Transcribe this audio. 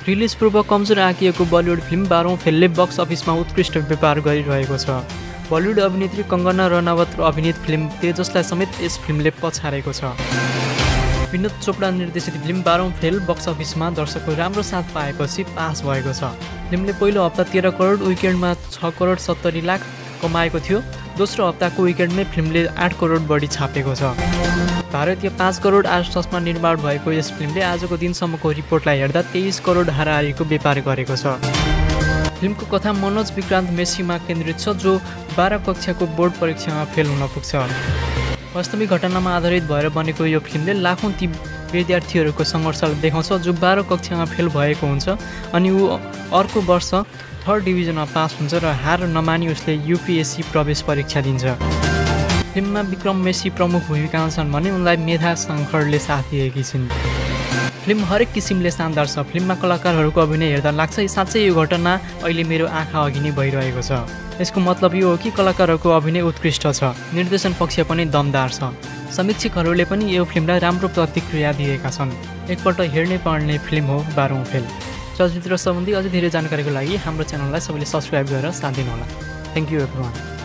Release पूर्व कमजोर आँकिएको Bollywood film बाह्रौँ फेलले बक्स अफिसमा उत्कृष्ट व्यापार गरिरहेको छ। बलिउड अभिनेत्री कङ्गना रनावत अभिनीत फिल्म तेजसलाई समेत यस फिल्मले पछारेको छ। विनोद चोपडा निर्देशित फिल्म बाह्रौँ फेल बक्स अफिसमा दर्शकको राम्रो साथ पाएपछि पास भएको छ। फिल्मले पहिलो हप्ता तेह्र करोड विकेन्डमा छ करोड सत्तरी लाख कमाएको थियो। दोस्रो हप्ताको विकेन्डमै फिल्मले आठ करोड बढी छापेको छ। भारतीय पाँच करोड आसपासमा निर्माण भएको यस फिल्मले आजको दिनसम्मको रिपोर्टलाई हेर्दा तेइस करोड हाराहारीको व्यापार गरेको छ। फिल्मको कथा मनोज विक्रान्त मेसीमा केन्द्रित छ जो बाह्र कक्षाको बोर्ड परीक्षामा फेल हुन पुग्छ। वास्तविक घटनामा आधारित भएर बनेको यो फिल्मले लाखौँ ती विद्यार्थीहरूको सङ्घर्षलाई देखाउँछ जो बाह्र कक्षामा फेल भएको हुन्छ अनि ऊ अर्को वर्ष थर्ड डिभिजनमा पास हुन्छ र हार नमानी उसले युपिएससी प्रवेश परीक्षा दिन्छ। फिल्ममा विक्रम मेसी प्रमुख भूमिकामा छन् भने उनलाई मेधा शङ्करले साथ दिएकी छिन्। फिल्म हरेक किसिमले शानदार छ। फिल्ममा कलाकारहरूको अभिनय हेर्दा लाग्छ साँच्चै यो घटना अहिले मेरो आँखा अघि नै भइरहेको छ। यसको मतलब यो हो कि कलाकारहरूको अभिनय उत्कृष्ट छ। निर्देशन पक्ष पनि दमदार छ। समीक्षकहरूले पनि यो फिल्मलाई राम्रो प्रतिक्रिया दिएका छन्। एकपल्ट हेर्नै पर्ने फिल्म हो बाह्रौँ फेल। चलचित्र सम्बन्धी अझै धेरै जानकारीको लागि हाम्रो च्यानललाई सबैले सब्सक्राइब गरेर साथ दिनुहोला। Thank you every